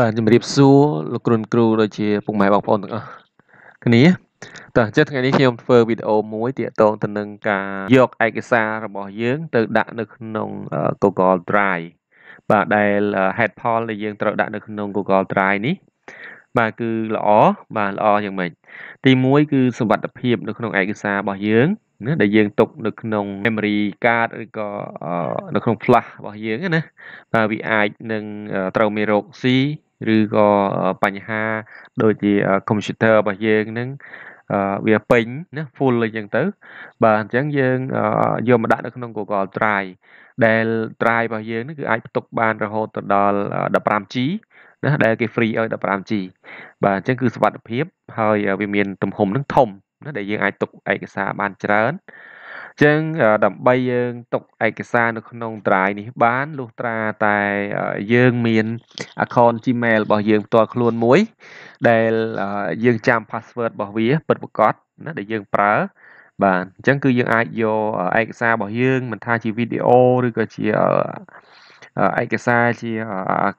បាទជំរាបសួរលោកគ្រូគ្រូដូចជាពុកម៉ែបងប្អូនទាំងអស់គ្នាតើចិត្តថ្ងៃនេះខ្ញុំធ្វើវីដេអូមួយទាក់ទងទៅនឹងការយកឯកសាររបស់យើង ទៅដាក់នៅក្នុង Google Drive បាទដែល head poll ដែលយើងត្រូវដាក់នៅក្នុង Google Drive នេះបាទគឺល្អបាទល្អយ៉ាងម៉េចទី1គឺសុវត្ថិភាព នៅក្នុងឯកសាររបស់យើងណាដែលយើងទុកនៅក្នុង memory card ឬក៏នៅក្នុង flash របស់យើងណាបាទវាអាចនឹងត្រូវមានរោគស៊ី ឬក៏បញ្ហាដូចជា computer របស់យើងនឹងវាពេញណា full អីចឹងទៅ បាទអញ្ចឹងយើងយកមកដាក់នៅក្នុង Google Drive ដែល drive របស់យើងនេះគឺអាចផ្ទុកបានរហូតទៅដល់ 15G ណាដែលគេ free ឲ្យ 15G បាទអញ្ចឹងគឺសុវត្ថិភាពហើយវាមានទំហំនឹងធំណាដែលយើងអាចទុកឯកសារបានច្រើនអញ្ចឹងដើម្បីយើងទុកឯកសារនៅក្នុង Drive នេះបានលុះត្រាតែយើងមាន account Gmail របស់យើងផ្ទាល់ខ្លួនមួយ ដែលយើងចាំ password របស់វាពិតប្រាកដណាដែលយើងប្រើបាទអញ្ចឹងគឺយើងអាចយកឯកសាររបស់យើងមិនថាជាវីដេអូឬក៏ជាឯកសារជា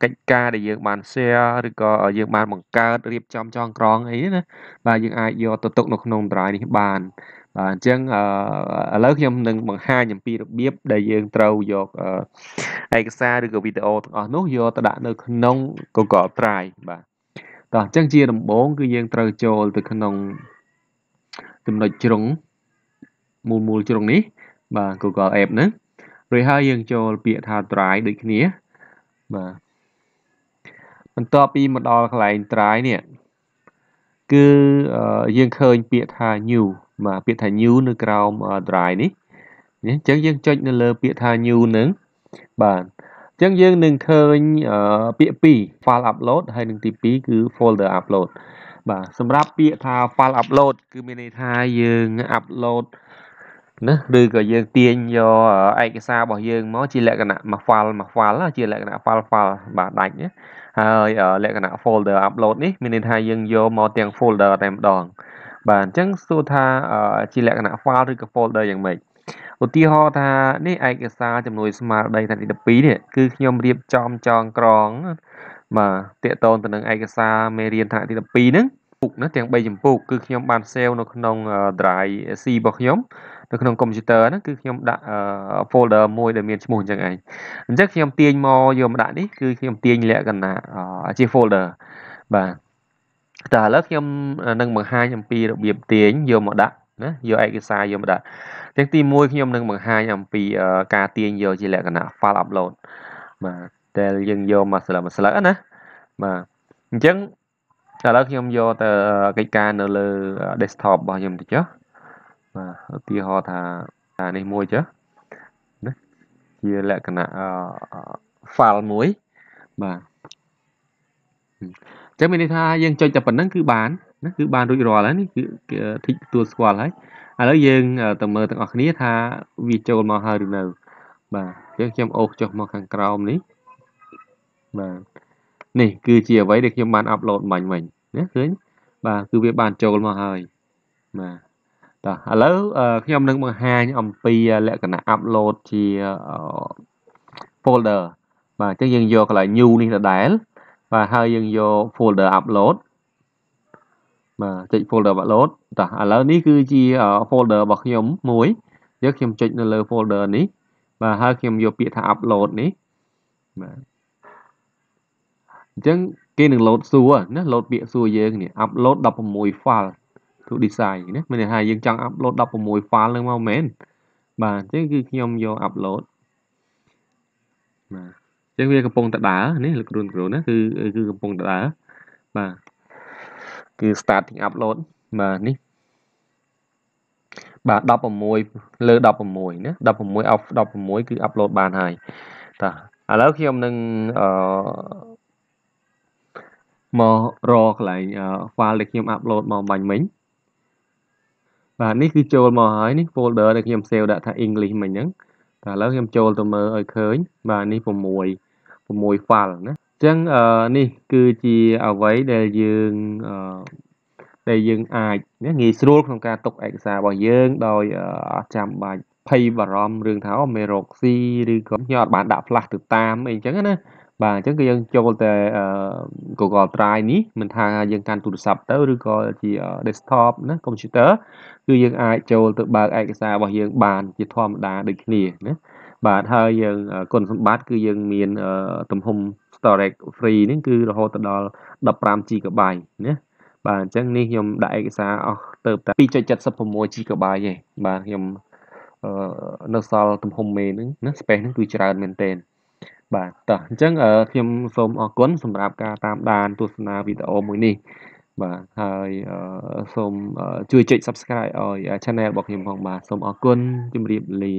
កិច្ចការដែលយើងបាន share ឬក៏យើងបានបង្កើតរៀបចំចងក្រងអីណាបាទយើងអាចយកទៅទុកនៅក្នុង Drive នេះបាន បាទអញ្ចឹងឥឡូវខ្ញុំនឹងបង្ហាញអំពីរបៀបដែលយើងត្រូវយកឯកសារឬក៏វីដេអូទាំងអស់នោះយកទៅដាក់នៅក្នុង Google Drive បាទតោះអញ្ចឹងជាដំបូងគឺយើងត្រូវចូលទៅក្នុងចំណុចជ្រុងមូលមូលជ្រុងនេះបាទ Google App ហ្នឹងរួចហើយយើងចូលពាក្យថា try ដូចគ្នាបាទបន្ទាប់ពីមកដល់កន្លែង try នេះគឺយើងឃើញពាក្យថា new បាទពាក្យថា new នៅក្រោម drive នេះអញ្ចឹងយើងចុចនៅលើពាក្យថា new នឹងបាទអញ្ចឹងយើងនឹងឃើញពាក្យ2 file upload ហើយនឹងទី2គឺ folder upload បាទសម្រាប់ពាក្យថា file upload គឺមានន័យថាយើង upload ណាឬក៏យើងទាញយកឯកសាររបស់យើងមកជាលក្ខណៈមួយ file មួយ file ជាលក្ខណៈ file file បាទដាច់ណាហើយលក្ខណៈ folder upload នេះមានន័យថាយើងយកមកទាំង folder តែម្ដង បាទអញ្ចឹងសួរថាជាលក្ខណៈ file ឬក៏ folder យ៉ាងម៉េចឧទាហរណ៍ថានេះឯកសារចំនួនស្មារតីថ្នាក់ទី12នេះគឺខ្ញុំរៀបចំចងក្រងបាទតកតងទៅនឹងឯកសារមេរៀនថ្នាក់ទី12ហ្នឹងពុកណាទាំង3ចម្ពោះគឺខ្ញុំបាន save នៅក្នុង drive C របស់ខ្ញុំនៅក្នុង computer ហ្នឹងគឺខ្ញុំដាក់ folder មួយដែលមានឈ្មោះអញ្ចឹងឯងអញ្ចឹងខ្ញុំទាញមកយកមកដាក់នេះគឺខ្ញុំទាញលក្ខណៈជា folder បាទ តែឥឡូវខ្ញុំនឹងបង្ហាញអំពីរបៀបទាញយកមកដាក់ណាយកឯកសារយកមកដាក់អញ្ចឹងទី1ខ្ញុំនឹងបង្ហាញអំពីការទាញយកជាលក្ខណៈ file upload បាទដែលយើងយកមកស្លឹកមកស្លឹកណាបាទអញ្ចឹងឥឡូវខ្ញុំយកទៅកិច្ចការនៅលើ desktop របស់ខ្ញុំតិចចុះបាទឧទាហរណ៍ថាអានេះមួយចុះណាជាលក្ខណៈ file មួយបាទអញ្ចឹងមានន័យថាយើងចុចតែប៉ុណ្្នឹងគឺបានណាគឺបានរួចរាល់ហើយនេះគឺធីកទទួលស្គាល់ហើយឥឡូវយើងទៅមើលទាំងអស់គ្នាថាវាចូលមកហើយឬនៅបាទអញ្ចឹងខ្ញុំអូសចុះមកខាងក្រោមនេះបាទនេះគឺជាអ្វីដែលខ្ញុំបានអាប់ឡូតបាញ់មិញណាឃើញបាទគឺវាបានចូលមកហើយបាទតោះឥឡូវខ្ញុំនឹងបង្ហាញអំពីលក្ខណៈ upload ជា folder បាទអញ្ចឹងយើងយកកន្លែង new នេះដដែល បាទហើយយើងយក folder upload បាទចុច folder upload តោះឥឡូវនេះគឺជា folder របស់ខ្ញុំមួយយកខ្ញុំចុចនៅលើ folder នេះបាទហើយខ្ញុំយកពាក្យថា upload នេះបាទអញ្ចឹងគេនឹង load សួរណា load ពាក្យសួរយើងនេះ upload 16 file to design ណាមានន័យថាយើងចង់ upload 16 file នឹងមកមែនបាទអញ្ចឹងគឺខ្ញុំយក upload បាទ អញ្ចឹងវាកំពុងតែដើរនេះលោកគ្រូគ្រូណាគឺគឺកំពុងតែដើរបាទគឺ starting upload បាទនេះបាទ16លើ16ណា16 off 16គឺ upload បានហើយតោះឥឡូវខ្ញុំនឹងអឺមករកកន្លែង file ដែលខ្ញុំ upload មកបាញ់មិញបាទនេះគឺចូលមកហើយនេះ folder ដែលខ្ញុំ save ដាក់ថា English មិញហ្នឹងតែឥឡូវខ្ញុំចូលទៅមើលឲ្យឃើញបាទនេះ6 6 file ណាអញ្ចឹងនេះគឺជាអ្វីដែលយើងដែលយើងអាចងាយស្រួលក្នុងការទុកឯកសាររបស់យើងដោយអត់ចាំបាច់ភ័យបារម្ភរឿងថាមេរោគស៊ីឬក៏ខ្ញុំអត់បានដាក់ flash ទៅតាមអីអញ្ចឹងណាបាទអញ្ចឹងគឺយើងចូលតែ Google Drive នេះមិនថាយើងកាន់ទូរស័ព្ទទៅឬក៏ជា desktop ណា computer គឺយើងអាចចូលទៅបើកឯកសាររបស់យើងបានជាធម្មតាដូចគ្នាណា បាទហើយយើងគុណសម្បត្តិគឺយើងមានទំហំ storage free នេះគឺរហូតដល់15 GB ណាបាទអញ្ចឹងនេះខ្ញុំដាក់ឯកសារអស់ទៅតែ2.76 GB ឯងបាទខ្ញុំនៅសល់ទំហំមេហ្នឹងណា space ហ្នឹងគឺច្រើនមែនទែនបាទតោះអញ្ចឹងខ្ញុំសូមអរគុណសម្រាប់ការតាមដានទស្សនាវីដេអូមួយនេះបាទហើយសូមជួយចុច Subscribe ឲ្យ Channel របស់ខ្ញុំផងបាទសូមអរគុណជម្រាបលា